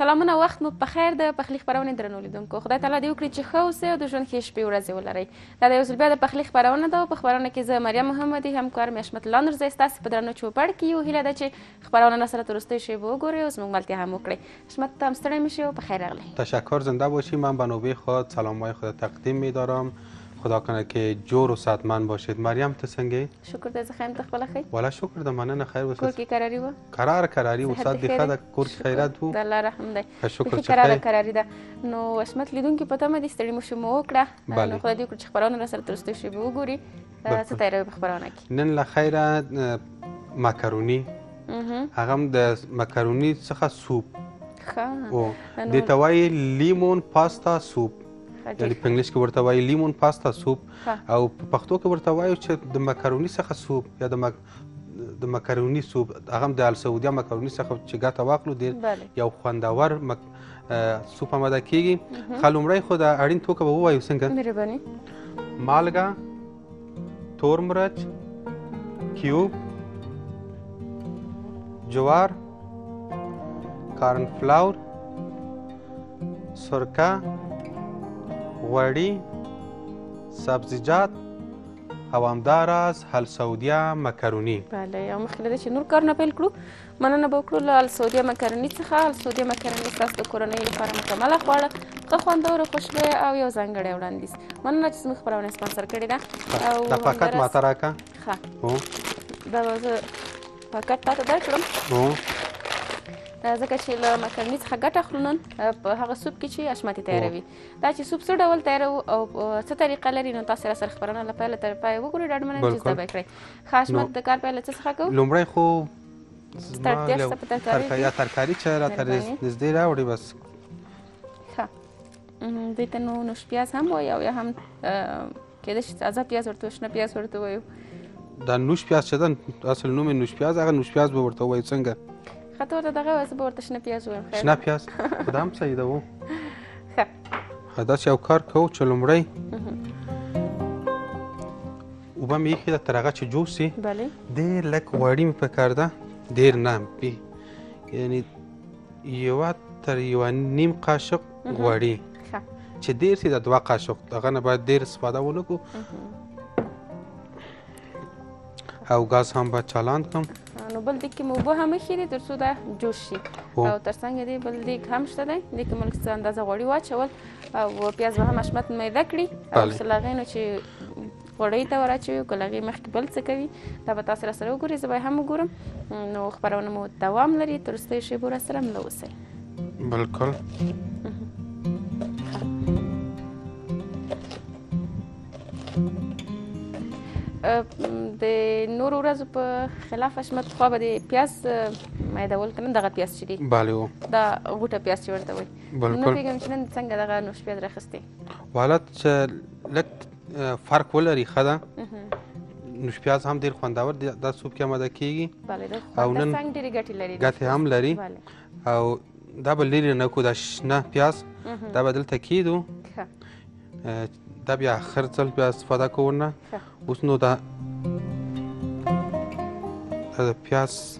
سلامونه وخت مو په خیر د پخلی خبرونه درنو لیدونکو خدای تعالی دې وکړي چې ښه اوسئ او د ژوند ښې شپې ورځې ولرئ دا د یو ځل بیا د پخلی خبرونه ده په خبرونه کې زه مریم محمدي همکار مې حشمت الله نورزی ستاسو په درنو چوپړ کې یو هیله ده چې خبرونه سره تر وروستیو شیبو وګورئ او زموږ ملتیا هم وکړئ حشمت ته هم ستړی میشی او په خیر راغلی تشکر زنده باشی من به نوبه خود سلامهای خود تقدیم میدارم خدا کنه که جور و صحتمند باشید مریم تو سنگی شکر ته زخم ته خپل خیر ولا شکر د مننه خیر وسه کور کې قراری و قرار قراری و صد دخه د کور کې خیرات وو د الله رحم دی شکر چې قرار قراری ده نو اسمت لیدونکو په تمه دي ستړي مو شو مو وکړه نو خو دې کړ چې خبرونه سره ترسته شي وګوري څه تیارې په خبرونه کې نن لا خیره ماکارونی هغه هم د ماکارونی څخه سوپ ښه د توای لیمون پاستا سوپ یعنی په انګلیش کې ورته وایي لیمون پاستا سوپ او په پښتو کې ورته وایو چې د مکروني څخه سوپ یا د مک... د مکروني سوپ هغه هم د السعودیا مکروني څخه چې ګټه واخلو ډېر بله. یو خوندور مک... سوپ آماده کیږي خه لومړی خو دا اړین توکه به ووایو څنګه مهرباني مالګه تور مرچ کیوب جوار کارن فلاور سرکه غوړي سبزیجات او همداراز هل سعودیا مکرونی بله یو مخکې له دې چې نور کارونه پیل کړو مننه به وکړو له هل سعودیا مکرونی څخه هل سعودیا مکرونی ستاسو د کورنۍ لپاره مکمله خواړه ښه خوندوره خوشبویه او یو ځانګړی وړاندیز مننه چې زموږ خپرونه سپانسر کړې ده او دا پاکټ ماته راکړه ښه دا زه کټ تاته درکړم ځکه چې له مکرني څخه ګټه اخلو نن په هغه سوپ کې چې اشمتي تیاروي دا چې سوپ څه ډول تیاروو او څه طریقه لري نو تاسو را سره خبرونه له پیله تر پایه وګورئ ډاډمنه چې زده به کړئ ښه اشمت د کار پیله څه څخه کوو لومړی خو ترکاري ترکاري چې را تر نږدې راوړي بس ښه دوی ته نو نوش پیاز هم وایي او یا هم کېدای شي تازه پیاز ورته شنه پیاز ورته وایو دا نوش پیاز چې ده اصل نوم یې نوش پیاز هغه نوش پیاز به ورته وایو څنګه ښه ته ورته دغه وایه زه به ورته شنه پیاز وایم شنه پیاز خو دا هم صحیح ده و ښه داسې یو کار کوو چې لومړی اوبه مې ایښې ده تر هغه چې جوش سي ډېر لږ غوړي مې پکار ده ډېر نه یعنې یوه تر یوه نیم قاشق غوړي چې ډیر سي د دوه قاشق دغه نه باید ډیر استفاده ونکو او غاز هم به چالان کم نو بل دې کې مو به هم خېری تر څو دا جوش شي او تر څنګ دې بل دې هم شته دی دې کې ملک څه اندازه غوړي واچول او پیاز به هم اشمت میده کړي او سلاغینو چې غوړی ته ور اچوي که لغې مخکې بل څه کوي دا به تاسو را سره وګورئ زه به هم وګورم نو خبرونه مو دوام لري تر ستې شیبو را سره مله اوسئ بالکل د نور ورځو په خلاف حشمت خو به د پیاز مېدول کنه دغه پیاز چي دي bale و دا غوټه پیاز چي ورته وي بالکل نو پیګم چې نن څنګه دغه نوش پیاز راخستي والد چې لک فرق ولري ښه ده نوش پیاز هم ډیر خوندور دی دا سوپ کې آماده کیږي بله د خوند څنګه ډیرې ګټې لري ګټې هم لري او دا به لرې نه کو دا شنه پیاز دا به دلته کیدو دا بیا آخر ځل بیا استفاده کوو نه اوس نو دا دا پیاز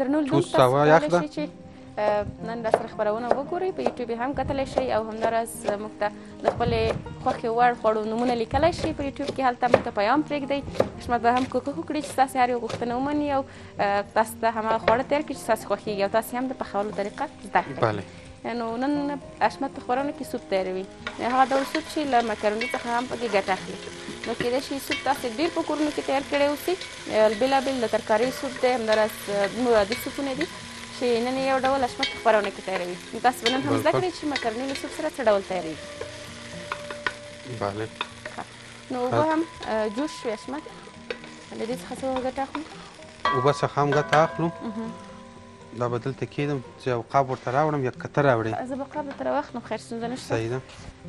درنو لیدونکو تاسو کولی شئ چې نن راسره خپرونه وګورئ په یوټیوب یې هم کتلی شئ او همداراز موږ ته د خپلې خوښې وړ خوړو نومونه لیکلی شئ په یوټیوب کې هلته موږ ته پیام پرېږدئ حشمت به هم کوښښ وکړي چې ستاسې هر یو غوښتنه ومني او تاسو ته هماغه خواړه تیار کړي چې ستاسو خوښیږي او تاسو هم د پخولو طریقه زده کړئ نو نن اشمت په خورانو کې سوپ تیاروي هغه ډول سوپ چې له مکروني څخه هم پکې ګټه اخلي نو کېدای شي سوپ تاسو ډېر په کورونو کې تیار کړی اوسي بېلابېل د ترکارۍ سوپ دی همداراز نور عادي سوپونه دي چې نن یو ډول اشمت په خورانو کې تیاروي نو تاسو به نن هم زده کړئ چې مکروني له سوپ سره څه ډول تیاروي بله نو اوبه هم جوش شوې اشمت له دې څخه څه ګټه اخلو اوبه څخه هم ګټه اخلو دا به دلته کېدم چې یو قاب ورته راوړم یا که ته راوړې زه به قاب درته راواخلم خیر ستونزه نشته صحیح ده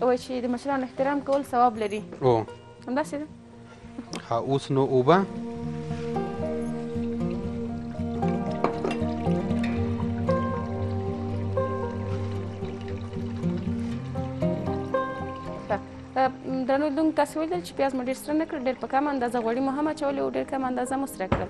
وایي چې د مشرانو احترام کول ثواب لري او همداسې ده ها اوس نو اوبه درنو لیدونکو تاسو ولیدل چې پیاز مو ډېر سره نه کړ ډېر په کمه اندازه غوړي مو هم اچولې او ډېر کمه اندازه مو سره کړل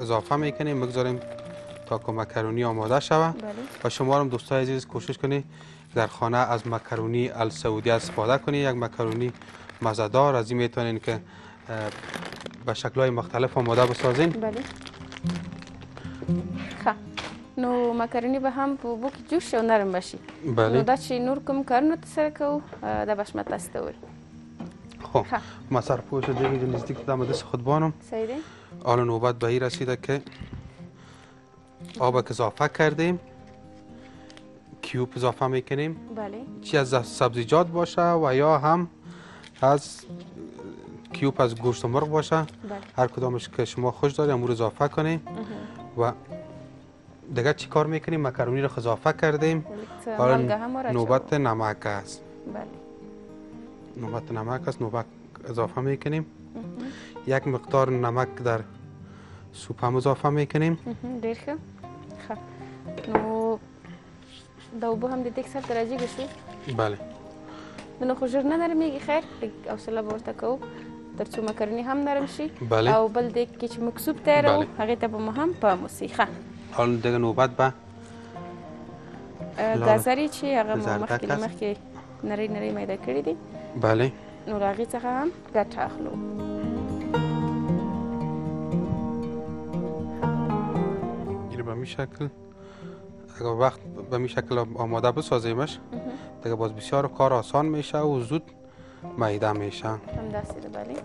اضافه میکنیم مگذاریم تا که مکرونی آماده شوه بله. و شما هم دوستای عزیز کوشش کنید در خانه از مکرونی السعودی استفاده کنید یک مکرونی مزدار از این میتونین که به شکلهای مختلف آماده بسازین بله خب نو مکرونی به هم په اوبو کې جوش او نرم بشي بله. نو دا چې نور کوم کارونه ترسره کوو دا به شما تاسو ته وایي خب ما سرپوش دیگه نزدیک دم دست خود بانم صحیح دی حالا نوبت به این که آب اضافه کردیم کیوب اضافه میکنیم بله چی از سبزیجات باشه و یا هم از کیوب از گوشت و مرغ باشه بله. هر کدامش که شما خوش دارید امور اضافه کنیم و دیگه چی کار میکنیم مکرونی رو اضافه کردیم حالا آره نوبت نمک است بله نوبت نمک است نوبت اضافه میکنیم یک مقدار نمک در سوپ هم اضافه میکنیم ښه نو دا اوبه هم د تیک سر ته راجیګې شوې بله نو خو ژر نه نرمېږي خیر لږ حوصله به ورته کوو تر څو مکروني هم نرم شي بله. او بل دیګ کې چې موږ سوپ تیاروو هغې ته به مو هم پام وسي ښه او دغه نوبت به ګازرې چې هغه مو مخکې له مخکې نری نری میده کړي دي بله نو له هغې څخه هم ګټه اخلو به همین شکل اگر وقت به می شکل آماده بسازیمش دیگه باز بسیار کار آسان میشه و زود میده میشه هم دستی ده بله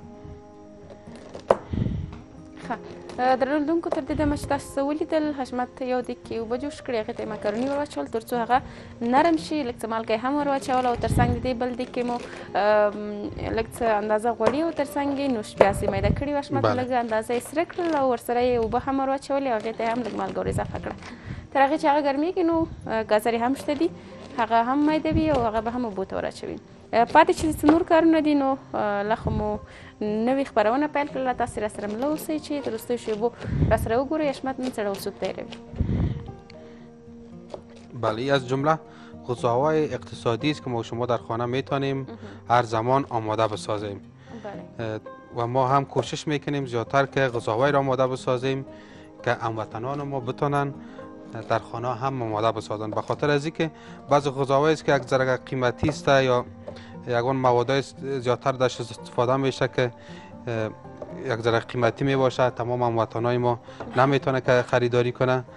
خب درنو لیدونکو تر دې دمه چې تاسو څه ولیدل حشمت یو دیګ کې اوبه جوش کړې هغې ته یې مکروني ور واچول تر څو هغه نرم شي لږ څه مالګه هم ور واچوله او تر څنګ دې بل دیګ کې مو لږ څه اندازه غوړي او تر څنګ یې نوش پیاز یې میده کړي وه شمت لږ اندازه یې سره کړل او ورسره یې اوبه هم ور واچولې هغې ته هم لږ مالګه ور اضافه کړه تر هغې چې هغه ګرمېږي نو ګازرې هم شته دي هغه هم میدوي او هغه به هم اوبو ته ور اچوي پاتې چې څه نور کارونه دي نو لا خو مو نوې خپرونه پیل کړله تاسې را سره مله اوسئ چې د وروستیو شیبو را سره وګورئ حشمت نن څه ډول سوپ تیاروي بله از جمله غذاهای اقتصادی است که ما شما در خانه میتونیم هر زمان آماده بسازیم بله. و ما هم کوشش میکنیم زیادتر که غذاهای را آماده بسازیم که هموطنان ما بتونن در خانه هم آماده بسازند به خاطر از اینکه بعض غذاهایی است که یک ذره قیمتی است یا یگان مواد زیادتر داشت استفاده میشه که یک ذره قیمتی می باشد تمام هموطنای ما نمیتونه که خریداری کنه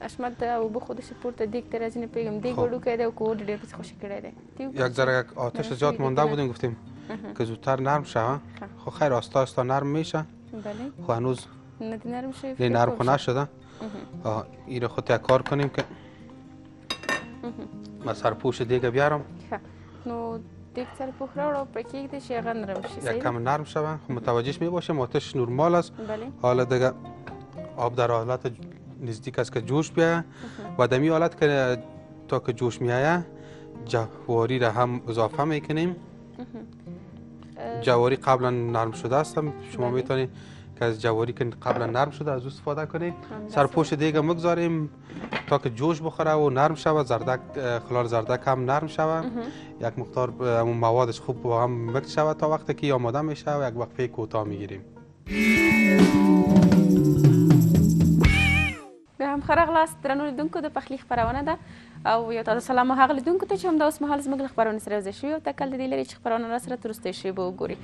اشمت ده او به خودش پورته دیگ داره از این پیگم دیگ بلو کرده و کود دیر پس خوشی کرده یک ذره آتش زیاد مونده بودیم گفتیم که زودتر نرم شوه خو خیر آستا آستا نرم میشه بله خو هنوز نرم شده نه نرم خو نشده این خود کار کنیم که ما سرپوښ دیګ بیا رم نو دیگ سر پخ را رو پکی دیش یا غن رم شی یک کم نرم شوه خب متوجهش می باشم آتش نرمال است بله. حالا دیگه آب در حالت نزدیک است که جوش بیایه و دمی حالت که تا که جوش میایه جواری را هم اضافه میکنیم جواری قبلا نرم شده است شما بله. میتونید که از جواری که قبلا نرم شده از استفاده کنیم سرپوش دیگه مگذاریم تا که جوش بخوره و نرم شود زردک خلال زردک هم نرم شود یک مقدار موادش خوب و هم مکت شود تا وقتی که آماده میشه و یک وقفه کوتاه میگیریم به هم خرغلاس درنو لیدونکو د پخلی خبرونه ده او یو تازه سلام هغه لیدونکو ته چې همدا اوس مهال زموږ له خپرونې سره یوځای شوي او تکل د دې لري چې خپرونه را سره تر وروستۍ شېبو وګوري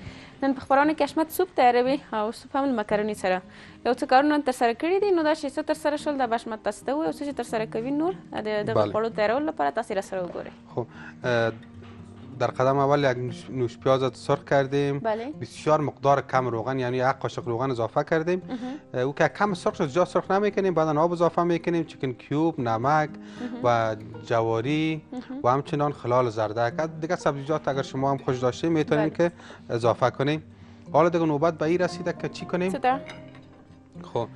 نن په خپرونه کې حشمت سوپ تیاروي او سوپ هم له مکروني سره یو څه کارونه تر سره کړي دي نو دا چې څه تر سره شول دا بش مت تاسو ته وایو څه چې تر سره کوي نور د دغه خوړو تیارولو لپاره تاسو را سره وګورئ خب در قدم اول یک نوش پیاز سرخ کردیم بله. بسیار مقدار کم روغن یعنی یک قاشق روغن اضافه کردیم او که کم سرخ شد زیاد سرخ نمیکنیم بعدا آب اضافه میکنیم چکن کیوب نمک و جواری و همچنان خلال زردک دیگه سبزیجات اگر شما هم خوش داشتیم میتونیم بله. که اضافه کنیم حالا دیگه نوبت به این رسیده که چی کنیم خب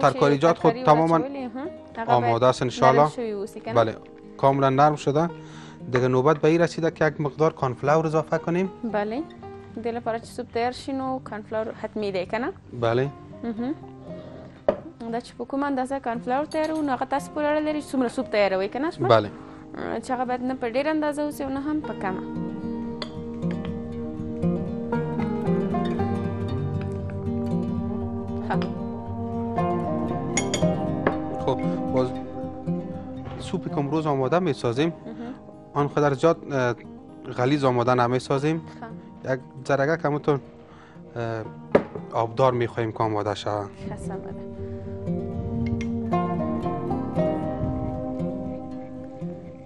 ترکاریجات خود تماما آماده است انشالله بله کاملا نرم شده دیگه نوبت به این رسیده که یک مقدار کانفلاور اضافه کنیم بله دل پاره چی سوپ تیار شین و کانفلاور حتمی ده کنه بله دا چې په کومه اندازه کارنفلاور تیاروو نو هغه تاسو پورې اړه لري چې څومره سوپ تیاروئ که نه شمه بله چې هغه باید نه په ډېره اندازه اوسي او نه هم په کمه خب باز سوپ که امروز آماده می سازیم آن قدر زیاد غلیظ آماده نمی سازیم یک ذره کمتون آبدار میخواهیم که آماده شود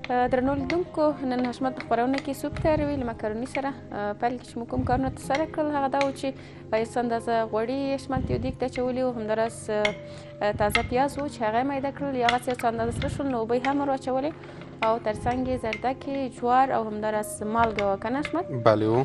درنو لیدونکو نن حشمت په خپرونه کې سوپ تیاروي له مکروني سره پیل کې چې موږ کوم کارونه ترسره کړل هغه دا و چې یو څه اندازه غوړي حشمت یو دیګ ته اچولي او همداراز تازه پیاز و چې هغه میده کړل یا هغسې یو څه اندازه سره شول نو اوبه یې هم ور واچولې او ترڅنګ یې زردکې جوار او همداراز مالګه وه که نه حشمت بله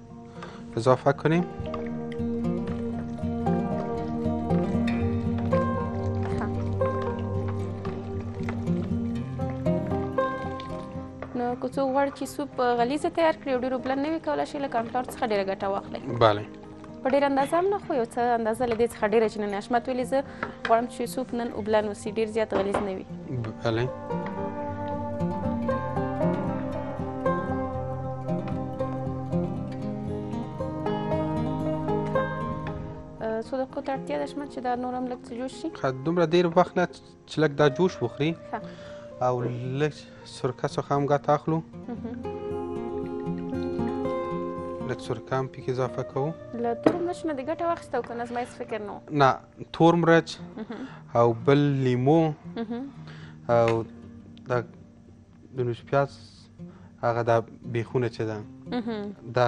اضافه کنیم که څوک غواړي چې سوپ غلیظ تیار کړي او ډېر اوبلن نه وي کولی شي له کانفلور څخه ډېره ګټه واخلي بله په ډېره اندازه هم نه خو یو څه اندازه له دې څخه ډېره چې نن حشمت ویلي زه غواړم چې یوسف نن اوبلن وسی ډیر زیات غلیظ نه وي بله څو دقیقو ته اړتیا ده شمه چې دا نور هم لږ څه جوش شي دومره ډېر وخت نه چې لږ دا جوش وخوري او لږ سرکه څخه هم ګټه اخلو لږ سرکه هم پکې اضافه کوو له تور مرچ نه دې ګټه واخیسته او که نه زما هېڅ فکر نه نه تور مرچ او بل لیمو او دا د نوش پیاز هغه دا بیخونه چې ده دا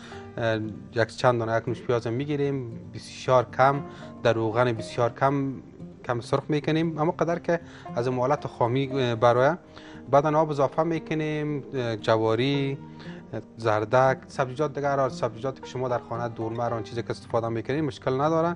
یک چند دانه یک نوش پیاز میگیریم بسیار کم در روغن بسیار کم کم سرخ میکنیم اما قدر که از موالت خامی برای بعد آب اضافه میکنیم جواری زردک سبزیجات دیگر، را سبزیجاتی که شما در خانه دورمه آن چیزی که استفاده میکنیم مشکل نداره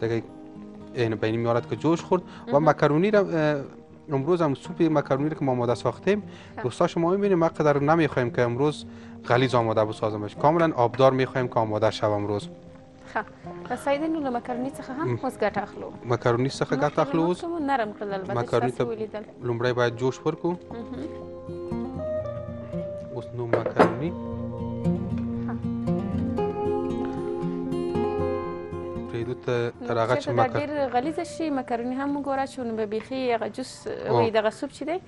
دیگه این بینی میارد که جوش خورد و مکرونی را امروز هم سوپ مکرونی رو که ما آماده ساختیم خب. دوستا شما میبینید ما قدر رو نمیخوایم که امروز غلیظ آماده بسازمش کاملا آبدار میخوایم که آماده شو امروز خب پس سید نو مکرونی څخه هم اوس ګټه اخلو مکرونی څخه ګټه اخلو اوس نرم کړل البته مکرونی ته لومړی باید جوش ورکو اوس نو ماکارونی پریدو ته تر هغه چې مکر ډیر غلیظ شي مکرونی هم وګوره چې نو به بیخي هغه جوس وي دغه سوپ چې دی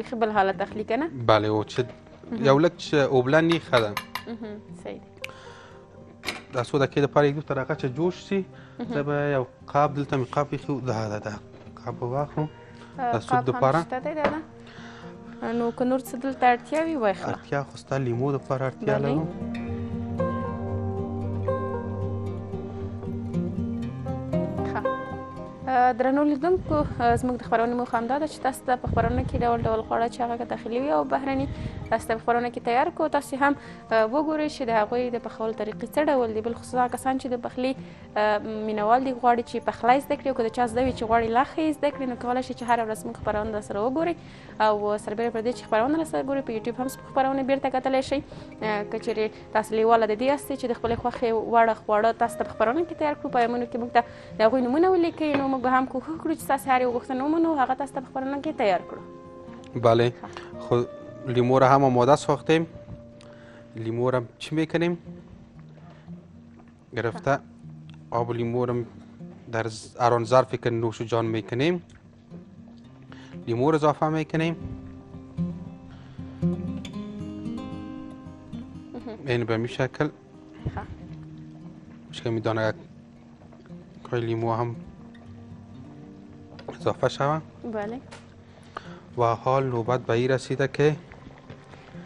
بیخي بل حالت اخلي کنه بله او چې یو لک اوبلن نه خدا صحیح دا څو دقیقې لپاره یو تر هغه چې جوش شي دا به یو قاب دلته مې قاب ایښو دا دا دا قاب واخلو سوپ د پاره شته دی دا نو که نور څه دلته اړتیا وي وای خو اړتیا خو ستا لیمو د پاره اړتیا لرو درنو لیدونکو زموږ د خبرونې موخه همدا ده چې تاسو ته په خبرونه کې ډول ډول خواړه چې هغه داخلي وي او بهرني تاسو ته په خبرونه کې تیار کو تاسو هم وګورئ چې د هغوی د پخولو طریقې څه ډول دي بلخصوص هغه کسان چې د پخلي مینوال دي غواړي چې پخلی زده کړي او که د چا زده وي چې غواړي لا ښه زده کړي نو کولای شي چې هره ورځ موږ خپرونه را سره وګوري او سربېره پر دې چې خپرونه را سره ګوري په یوټیوب هم خپرونه بیرته کتلی شي که چېرې تاسو لیواله د دې یاستئ چې د خپلې خوښې وړ خواړه تاسو ته په خپرونه کې تیار کړو په ایمونو کې موږ ته د هغوی نومونه ولیکئ نو موږ به هم کوښښ کړو چې ستاسو هر یو غوښتنه ومنو هغه تاسو ته په خپرونه کې تیار کړو بله خو لیمو را هم آماده ساختیم لیمو را چی میکنیم گرفته آب لیمو را در اران ظرفی که نوش جان میکنیم لیمو را اضافه میکنیم این به می شکل مشکل میدانه که لیمو هم اضافه شوم بله و حال نوبت به ای رسیده که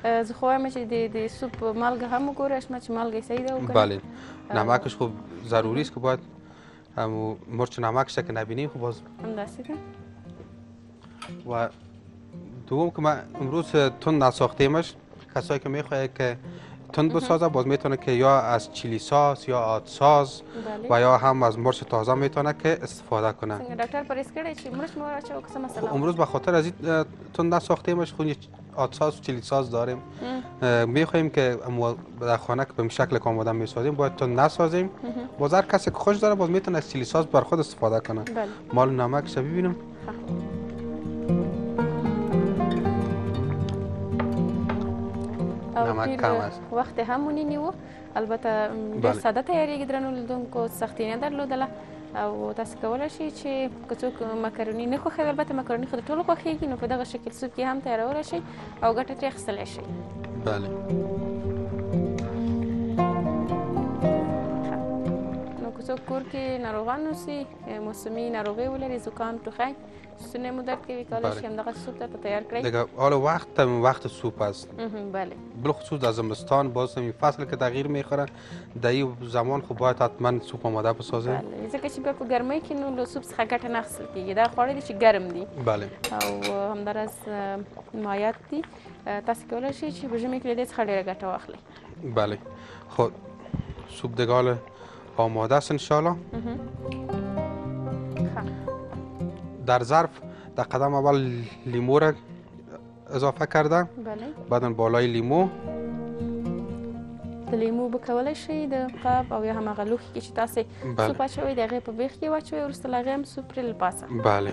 زه خوایم چې د د سوپ مالګه هم وګورئ شمه چې مالګه صحیح ده وکړي بله نمکش خب ضروری است که باید همو مرچ نمک که نبینیم خب باز همداسته ده و دوم که من امروز تون نساختیمش کسایی که میخواه که تند بسازه باز میتونه که یا از چیلی ساس یا آت ساز بله. و یا هم از مرچ تازه میتونه که استفاده کنه دکتر پرهیز کړی چې مرچ مو راچو که مثلا امروز به خاطر از این تند ساختیمش خو آت ساز و چیلی ساز داریم میخوایم که در خانه که به شکل که آماده میسازیم باید تند نسازیم باز هر کسی که خوش داره باز میتونه از چیلی ساز بر خود استفاده کنه بله. مال نمکش ببینم نمک کم است وقت همونی نیو البته ډېر ساده تیاریږي درنو لیدونکو سختي نه درلودله او تاسو کولای شئ چې که څوک مکروني نه خوښوي البته مکروني خو د ټولو خوښیږي نو په دغه شکل سوپ کې هم تیارولای شئ او ګټه ترې اخیستلی شئ بله نو که څوک کور کې ناروغان اوسي موسمی ناروغی ولري زکام ټوخی سونه مو درد کوي کولای شي همدغه سوپ درته تیار کړئ دغه حالا وقت هم وقت سوپ است بله بالخصوص در زمستان باز هم فصل که تغییر میخوره در این زمان خب باید حتما سوپ آماده بسازه بله ځکه چې بیا په ګرمۍ کې نو له سوپ څخه ګټه نه اخیستل کېږي دا خواړه دي چې ګرم دي بله او همداراز مایعات دي تاسو کولی شئ چې په ژمي کې له دې څخه ډېره ګټه واخلئ بله خب سوپ دگال آماده است انشاءالله در ظرف در قدم اول لیمو را اضافه کرده بله. بعدا بالای لیمو د لیمو به کولی شئ د قاب او یا هم هغه لوښي کې چې تاسې سوپ اچوئ د هغې په بیخ کې واچوئ وروسته له هغې هم سوپ پرې له پاسه بله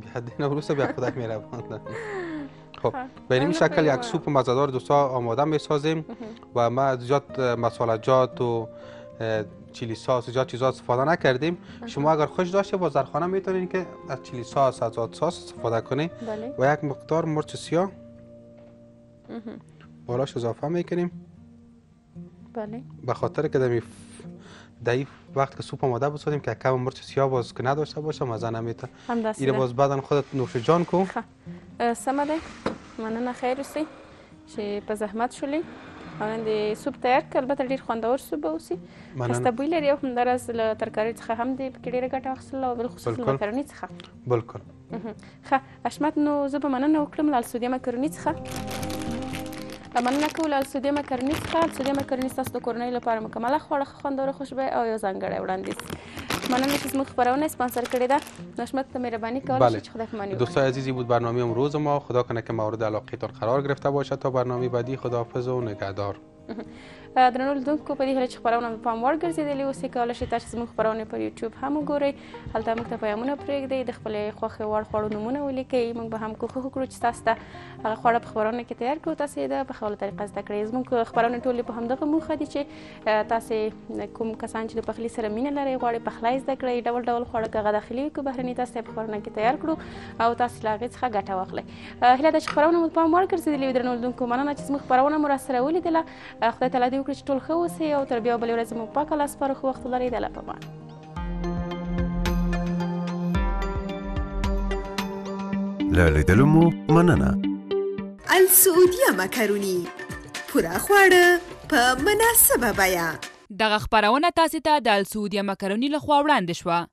بیا دینه روسا بیا خدا میرم خب به این شکل یک سوپ مزدار دوستا آماده میسازیم و ما زیاد مسالجات و چیلی ساس زیاد چیزا استفاده نکردیم شما اگر خوش داشته با زرخانه خانه که از چیلی ساس از ساس استفاده کنید و یک مقدار مرچ سیاه بالاش اضافه میکنیم بله به خاطر که دمی دایی وقت که سوپ آماده بسازیم که کم مرچ سیاه باز که نداشته باشه مزه نمیته این باز بدن خودت نوش جان کو خب. سمده مننه خیر اوسی چې په زحمت شولې هغه د سوپ تیار کړ البته ډیر خوندور سوپ به اوسي خسته بوی لري او همداراز له ترکاري څخه هم د پکې ډیره ګټه واخیستله او بالخصوص له مکروني څخه بالکل ښه حشمت نو زه به مننه وکړم له السودیه مکروني څخه مننه کوو له السودیه مکروني څخه السودیه مکروني ستاسو د کورنۍ لپاره مکمله خواړه ښه خوندوره خوشبویه او یو ځانګړی وړاندیز مننه چې زموږ خبرونه اسپانسر کړې ده نشمت ته مهربانی کول بله. خدا پمانی دوستای عزیزی بود برنامه امروز ما خدا کنه که مورد علاقه تان قرار گرفته باشد تا برنامه بعدی خداحافظ و نگهدار درنو لیدونکو په دې هیله چې خپرونه مو پام وړ ګرځېدلې اوس یې کولی شئ تاسو زموږ خپرونې پر یوټیوب هم وګورئ هلته موږ ته پیامونه پرېږدئ د خپلې خوښې وړ خوړو نومونه ولیکئ موږ به هم کوښښ وکړو چې تاسو ته هغه خواړه په خپرونه کې تیار کړو تاسو یې د پخولو طریقه زده کړئ زموږ خپرونې ټولې په همدغه موخه دي چې تاسو کوم کسان چې د پخلي سره مینه لرئ غواړئ پخلی زده کړئ ډول ډول خواړه که هغه داخلي وي که بهرني تاسو ته یې په خپرونه کې تیار کړو او تاسو له هغې څخه ګټه واخلئ هله ده چې خبرونه مو پام وړ ګرځېدلي وي درنو لیدونکو مننه چې زموږ خبرونه مو راسره ولیدله خدای تعالی دې وکړي چې ټول ښه اوسئ او تر بیا بلې ورځې مو پاک الله سپارو ښه وخت ولرئ د الله پامان له لیدلو مو مننه السعودیه مکرونی پوره خواړه په مناسبه بیه دغه خبرونه تاسو ته د السعودیه مکرونی لخوا وړاندې شوه